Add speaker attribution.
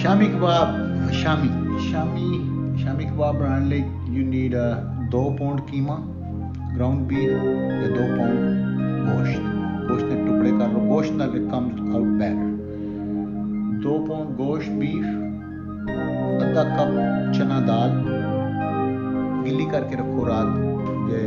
Speaker 1: Shami kebab, Shami, Shami, Shami kebab brand like you need a 2 pound keema ground beef या 2 pound गोश्त गोश्त के टुकड़े कर लो गोश्त ना it comes out better 2 pound गोश्त बीफ आधा कप चना दाल गिली करके रखो रात ये